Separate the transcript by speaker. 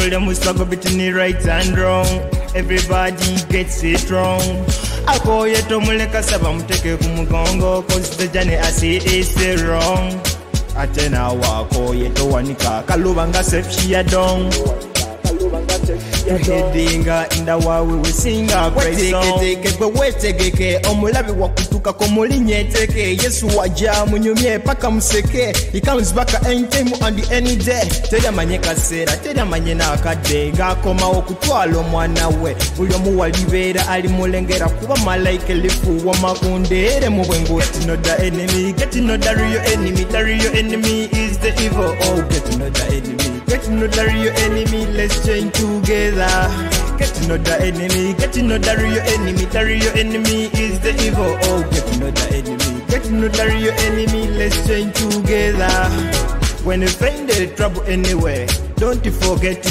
Speaker 1: told them we struggle between right and wrong. Everybody gets it wrong. Akoye tomuleka saba muteke ku mugongo cause the journey I see is wrong. Ate nawe akoye oh, towanika kaluba nga sefshia dong. tuhedinga ndawawe wesinga
Speaker 2: weteeketeeke gwe wetegeke omulabi wakutukako mulinyeeteke yesu wajja munyumye paka museke. Ikamuzibaka anytime and any day.
Speaker 1: Teryamanye kaseera teryamanye n'akadde ng'akomawo okutwala omwana we. Buli omu walibeera alimulengera kuba malayika elifu wamakundeere mu bwengu getinoda enemy getinoda real enemy the real enemy is evil. Oh, get to know the enemy, get to know the real enemy, let's join together. Get to know the enemy, get to know the real enemy, the real enemy is the evil. Oh, get to know the enemy, get to know the real enemy, let's join together. When you find the trouble anywhere, don't you forget to